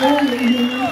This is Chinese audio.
哦，你。